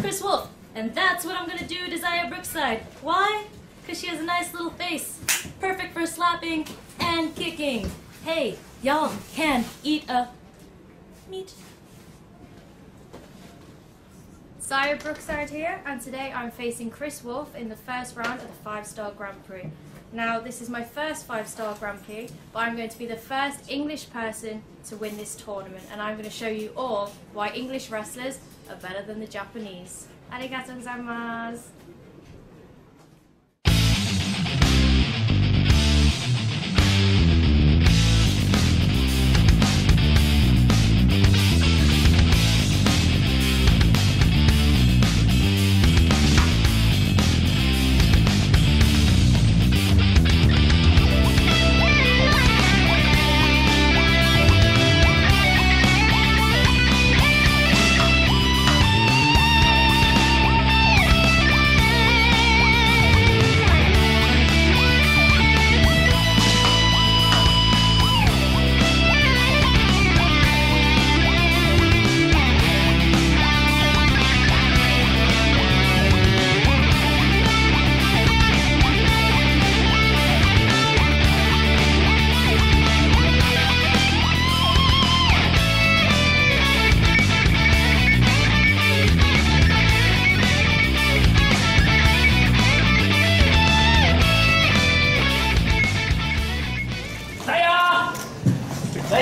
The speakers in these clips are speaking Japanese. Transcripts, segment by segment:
Chris Wolf, and that's what I'm gonna do to Zaya Brookside. Why? Because she has a nice little face. Perfect for slapping and kicking. Hey, y'all can eat a meat. Zaya Brookside here, and today I'm facing Chris Wolf in the first round of the Five Star Grand Prix. Now, this is my first Five Star Grand Prix, but I'm going to be the first English person to win this tournament, and I'm going to show you all why English wrestlers are better than the Japanese. Arigatou gozaimasu!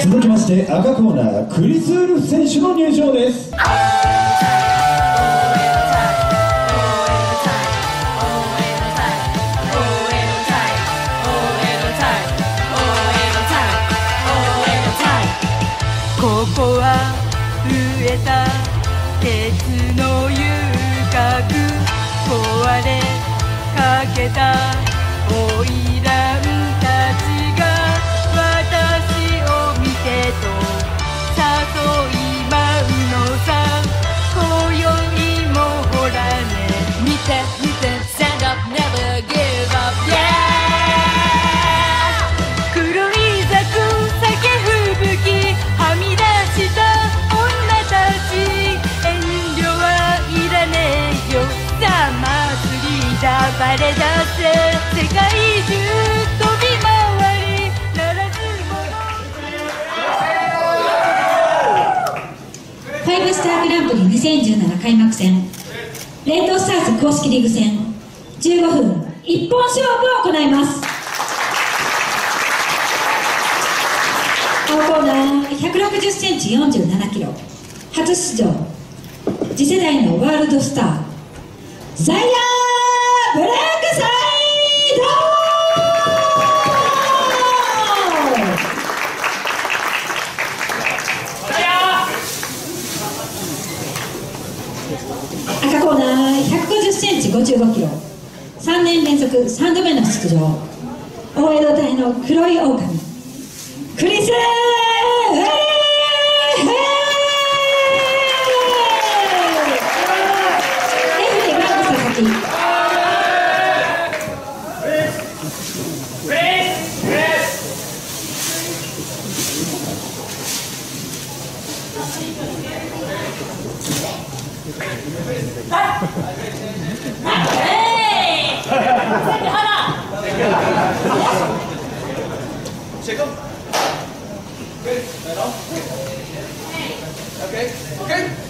続きまして赤コーナークリス・ウルフ選手の入場です。ここは増えた鉄の遊郭壊れかけた花魁たりだバレだぜ世界中飛び回りならず者ファイブスターグランプリ2017開幕戦。レッドスターズ公式リーグ戦。15分一本勝負を行います。青コーナー160センチ47キロ。初出場。次世代のワールドスター。ザイヤーブラックサイド赤コーナー 150cm55kg3 年連続3度目の出場。大江戸隊の黒い狼。来！来！哎！再点二张。谁哥？可以，来喽。哎！OK，OK。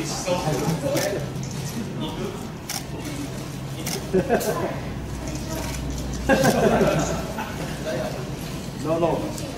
味しそう。肉。どうぞ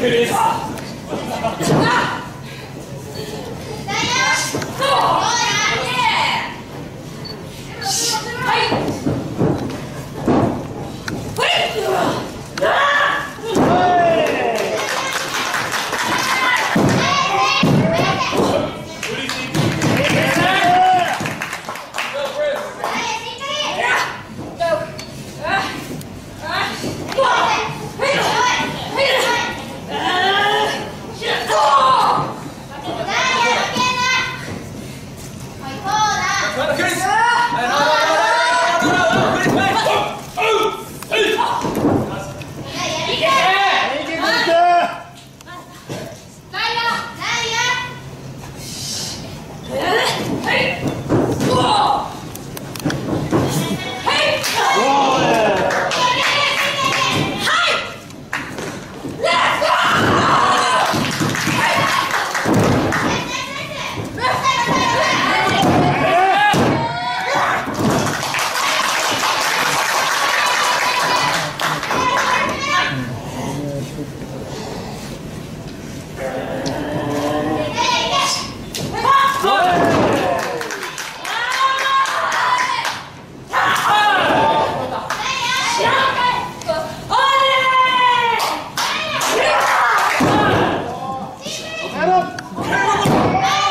Teresa. 아, 그리스! 아, ¡Vamos!